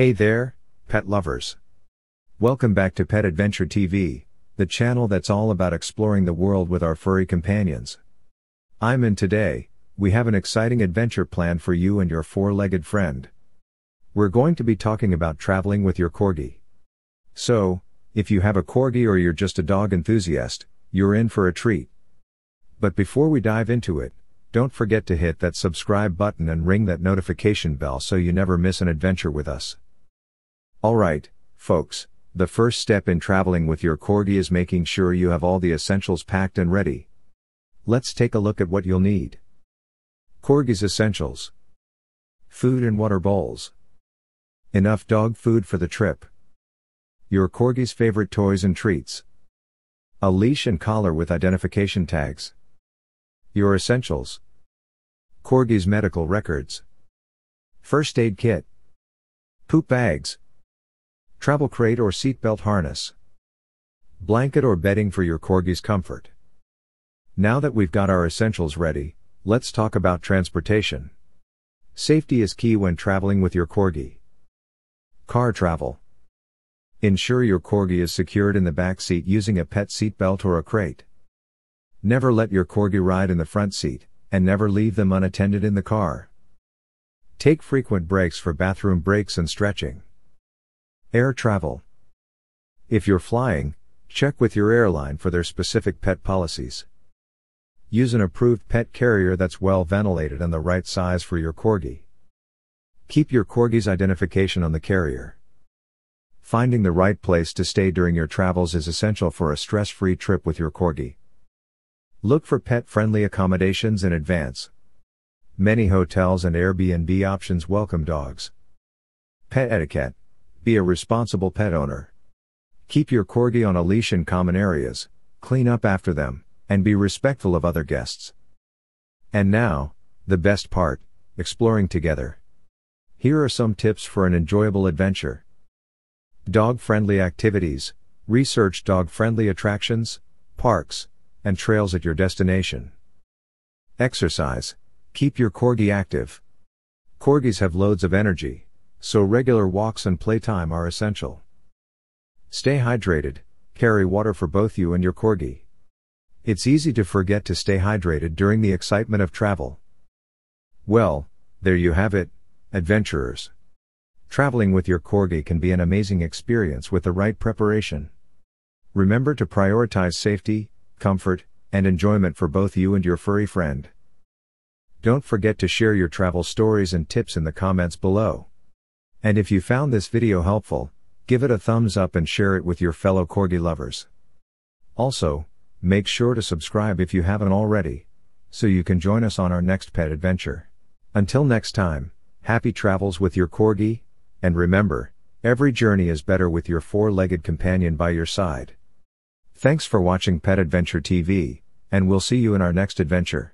Hey there, pet lovers. Welcome back to Pet Adventure TV, the channel that's all about exploring the world with our furry companions. I'm in today, we have an exciting adventure planned for you and your four legged friend. We're going to be talking about traveling with your corgi. So, if you have a corgi or you're just a dog enthusiast, you're in for a treat. But before we dive into it, don't forget to hit that subscribe button and ring that notification bell so you never miss an adventure with us. Alright, folks, the first step in traveling with your corgi is making sure you have all the essentials packed and ready. Let's take a look at what you'll need. Corgi's Essentials Food and water bowls. Enough dog food for the trip. Your corgi's favorite toys and treats. A leash and collar with identification tags. Your essentials. Corgi's medical records. First aid kit. Poop bags. Travel crate or seatbelt harness. Blanket or bedding for your corgi's comfort. Now that we've got our essentials ready, let's talk about transportation. Safety is key when traveling with your corgi. Car travel. Ensure your corgi is secured in the back seat using a pet seatbelt or a crate. Never let your corgi ride in the front seat, and never leave them unattended in the car. Take frequent breaks for bathroom breaks and stretching. Air travel. If you're flying, check with your airline for their specific pet policies. Use an approved pet carrier that's well ventilated and the right size for your corgi. Keep your corgi's identification on the carrier. Finding the right place to stay during your travels is essential for a stress free trip with your corgi. Look for pet friendly accommodations in advance. Many hotels and Airbnb options welcome dogs. Pet etiquette Be a responsible pet owner. Keep your corgi on a leash in common areas, clean up after them, and be respectful of other guests. And now, the best part exploring together. Here are some tips for an enjoyable adventure. Dog friendly activities, research dog friendly attractions, parks, and trails at your destination. Exercise. Keep your corgi active. Corgis have loads of energy, so regular walks and playtime are essential. Stay hydrated. Carry water for both you and your corgi. It's easy to forget to stay hydrated during the excitement of travel. Well, there you have it, adventurers. Traveling with your corgi can be an amazing experience with the right preparation. Remember to prioritize safety, comfort, and enjoyment for both you and your furry friend. Don't forget to share your travel stories and tips in the comments below. And if you found this video helpful, give it a thumbs up and share it with your fellow corgi lovers. Also, make sure to subscribe if you haven't already, so you can join us on our next pet adventure. Until next time, happy travels with your corgi, and remember, every journey is better with your four-legged companion by your side. Thanks for watching Pet Adventure TV, and we'll see you in our next adventure.